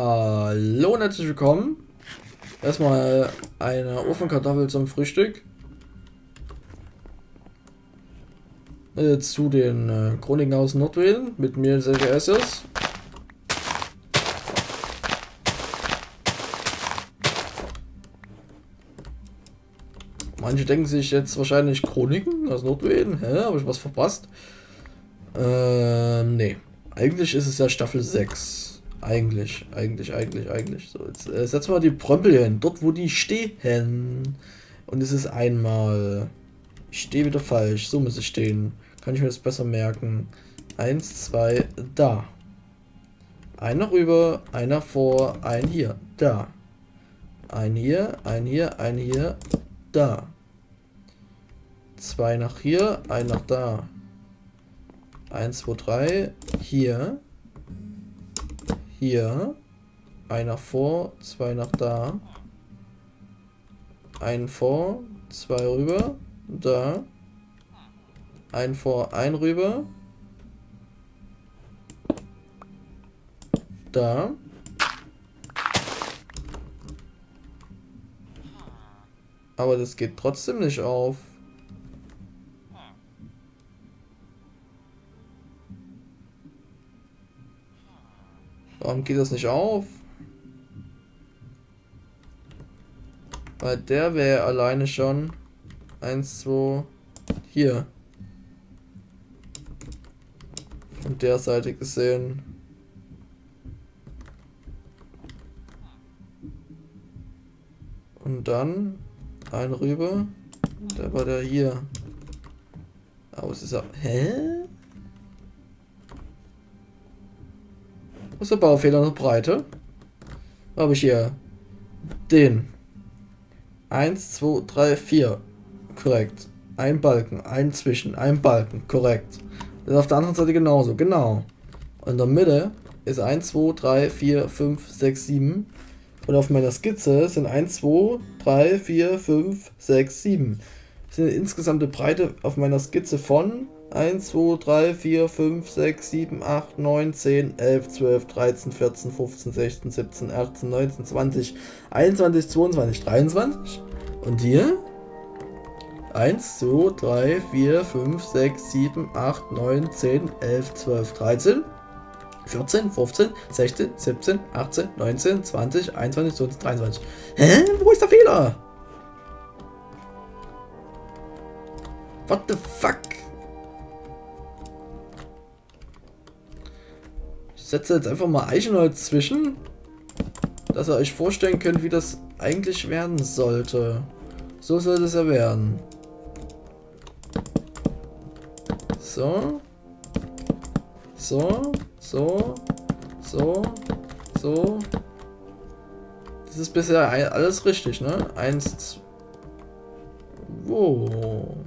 Hallo und herzlich willkommen. Erstmal eine Ofenkartoffel zum Frühstück. Äh, zu den äh, Chroniken aus Nordweden mit mir, Sergei Esses. Manche denken sich jetzt wahrscheinlich Chroniken aus Nordweden. Hä? Habe ich was verpasst? Ähm, nee. Eigentlich ist es ja Staffel 6. Eigentlich, eigentlich, eigentlich, eigentlich. So, jetzt äh, setzen wir die Prömpel hin. Dort, wo die stehen. Und es ist einmal. Ich stehe wieder falsch. So muss ich stehen. Kann ich mir das besser merken. Eins, zwei, da. Einer rüber, einer vor, ein hier, da. Ein hier, ein hier, ein hier, da. Zwei nach hier, ein nach da. Eins, zwei, drei, hier. Hier. Einer vor, zwei nach da. Ein vor, zwei rüber, da. Ein vor, ein rüber. Da. Aber das geht trotzdem nicht auf. Warum geht das nicht auf? Weil der wäre alleine schon. Eins, zwei, hier. Von der Seite gesehen. Und dann ein rüber. Der war der hier. Aber es ist auch. Hä? Ist der Baufehler noch Breite? Habe ich hier den. 1, 2, 3, 4. Korrekt. Ein Balken, ein Zwischen, ein Balken. Korrekt. Das ist auf der anderen Seite genauso. Genau. Und in der Mitte ist 1, 2, 3, 4, 5, 6, 7. Und auf meiner Skizze sind 1, 2, 3, 4, 5, 6, 7. Das insgesamt eine Breite auf meiner Skizze von 1, 2, 3, 4, 5, 6, 7, 8, 9, 10, 11, 12, 13, 14, 15, 16, 17, 18, 19, 20, 21, 22, 23. Und hier? 1, 2, 3, 4, 5, 6, 7, 8, 9, 10, 11, 12, 13, 14, 15, 16, 17, 18, 19, 20, 21, 22, 23. Hä? Wo ist der Fehler? What the fuck? Setze jetzt einfach mal Eichenholz zwischen, dass ihr euch vorstellen könnt, wie das eigentlich werden sollte. So soll es ja werden. So. So. So. So. So. Das ist bisher alles richtig, ne? Eins. Wo?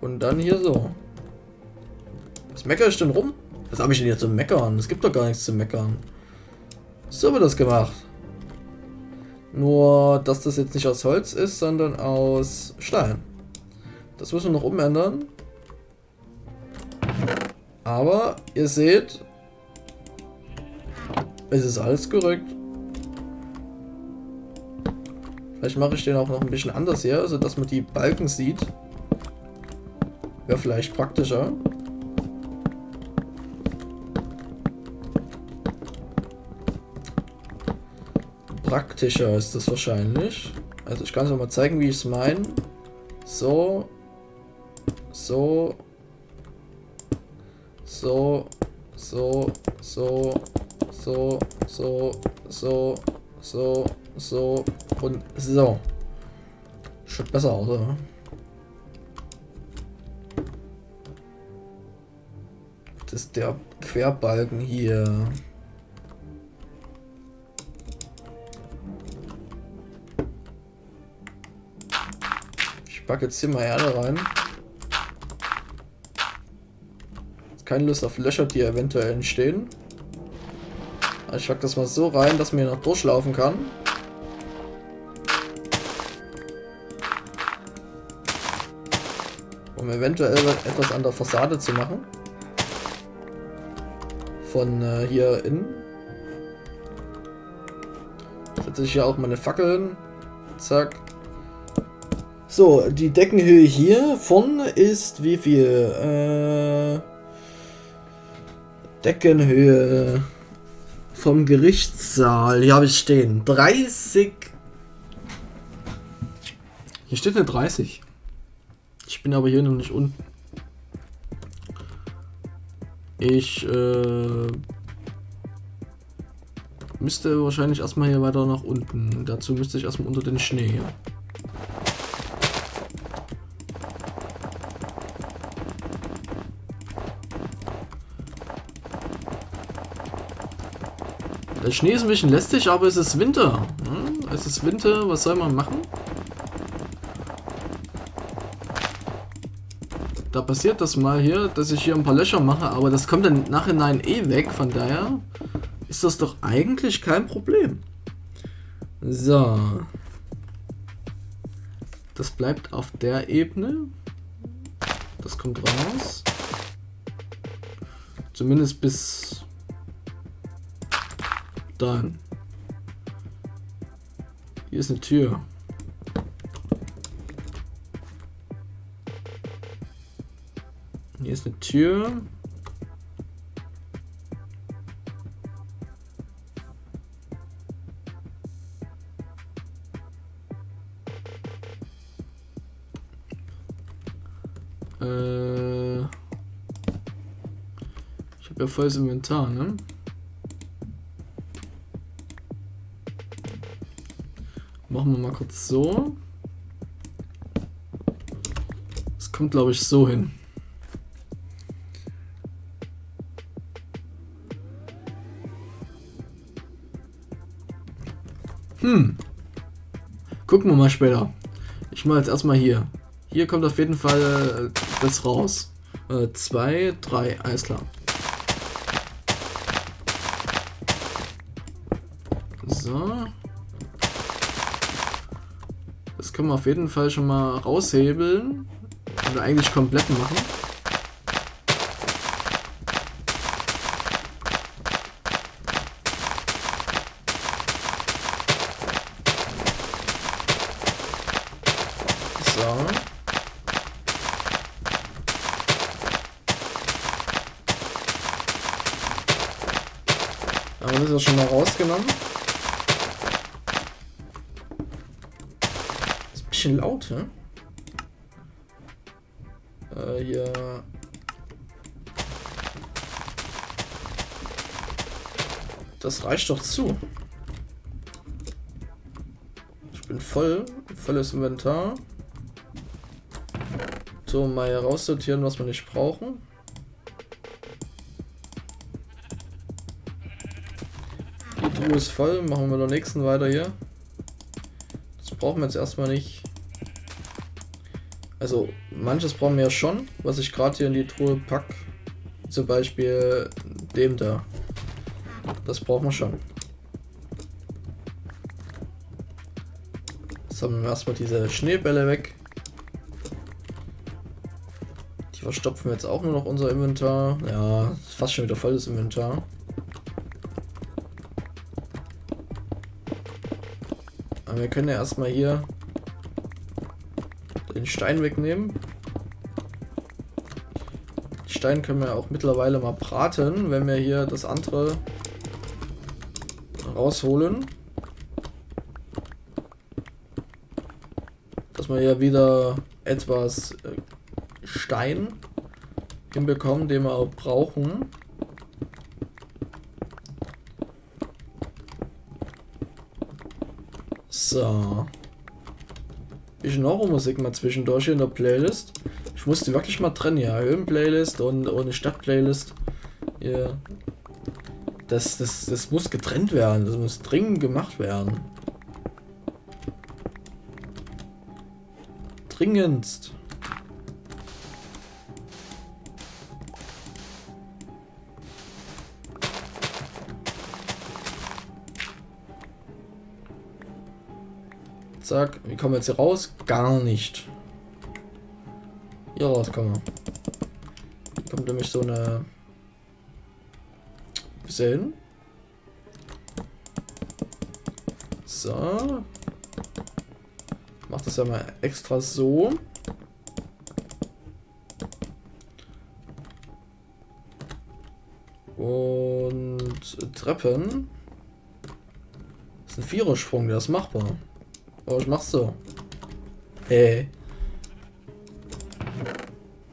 Und dann hier so. Was meckere ich denn rum? Was habe ich denn jetzt zu meckern? Es gibt doch gar nichts zu meckern. So wird das gemacht. Nur, dass das jetzt nicht aus Holz ist, sondern aus Stein. Das müssen wir noch umändern. Aber ihr seht, es ist alles korrekt. Vielleicht mache ich den auch noch ein bisschen anders hier, sodass man die Balken sieht. Wäre vielleicht praktischer. Praktischer ist das wahrscheinlich. Also ich kann es mal zeigen, wie ich es meine. So. So. So. So. So. So. So. So. So. So. Und so. Schaut besser aus, oder? Das ist der Querbalken hier. Ich packe jetzt hier mal Erde rein. Keine Lust auf Löcher, die eventuell entstehen. Ich pack das mal so rein, dass man hier noch durchlaufen kann. Um eventuell etwas an der Fassade zu machen. Von äh, hier innen. Setze ich hier auch meine Fackeln. Zack. So, die Deckenhöhe hier vorne ist wie viel? Äh, Deckenhöhe vom Gerichtssaal. Hier habe ich stehen. 30. Hier steht eine 30. Ich bin aber hier noch nicht unten. Ich äh, müsste wahrscheinlich erstmal hier weiter nach unten. Dazu müsste ich erstmal unter den Schnee. Der Schnee ist ein bisschen lästig, aber es ist Winter. Hm? Es ist Winter, was soll man machen? Da passiert das mal hier, dass ich hier ein paar Löcher mache, aber das kommt dann nachhinein eh weg, von daher ist das doch eigentlich kein Problem. So. Das bleibt auf der Ebene. Das kommt raus. Zumindest bis dann. Hier ist eine Tür. Hier ist eine Tür. Äh, ich habe ja volles Inventar, ne? Machen wir mal kurz so. Es kommt, glaube ich, so hin. Hm. Gucken wir mal später. Ich mache jetzt erstmal hier. Hier kommt auf jeden Fall äh, das raus. Äh, zwei, drei, alles klar. So. Das können wir auf jeden Fall schon mal raushebeln. Oder eigentlich komplett machen. So. Aber das ja schon mal rausgenommen. Ist ein bisschen laut, ne? Äh, hier. Das reicht doch zu. Ich bin voll. Volles Inventar. So, mal raussortieren, was wir nicht brauchen. Die Truhe ist voll, machen wir den nächsten weiter hier. Das brauchen wir jetzt erstmal nicht. Also, manches brauchen wir ja schon, was ich gerade hier in die Truhe packe. Zum Beispiel dem da. Das brauchen wir schon. Jetzt haben wir erstmal diese Schneebälle weg. Die verstopfen wir jetzt auch nur noch unser Inventar. Ja, fast schon wieder volles Inventar. Wir können ja erstmal hier den Stein wegnehmen. Den Stein können wir auch mittlerweile mal braten, wenn wir hier das andere rausholen. Dass wir hier wieder etwas äh, Stein hinbekommen, den wir auch brauchen. So. Bisschen Horrormusik mal zwischendurch in der Playlist. Ich musste wirklich mal trennen, ja. Höhen-Playlist und ohne Stadt-Playlist. Ja. Das, das, das muss getrennt werden. Das muss dringend gemacht werden. Dringendst. Zack, wie kommen wir jetzt hier raus? Gar nicht. hier rauskommen. Hier kommt nämlich so eine... Bis hin. So. Mach das ja mal extra so. Und Treppen. Das ist ein Vierersprung, der ist machbar. Aber ich mach's so. Hey.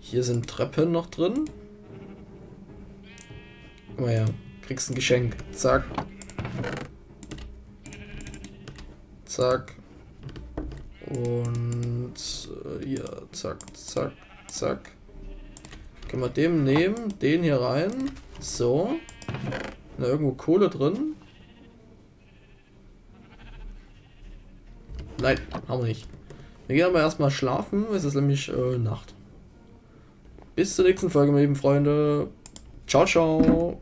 Hier sind Treppen noch drin. Guck mal her. Kriegst ein Geschenk. Zack. Zack. Und äh, hier, zack, zack, zack. Können wir dem nehmen, den hier rein. So. Da irgendwo Kohle drin. Nein, haben wir nicht. Wir gehen aber erstmal schlafen, es ist nämlich äh, Nacht. Bis zur nächsten Folge, meine lieben Freunde. Ciao, ciao.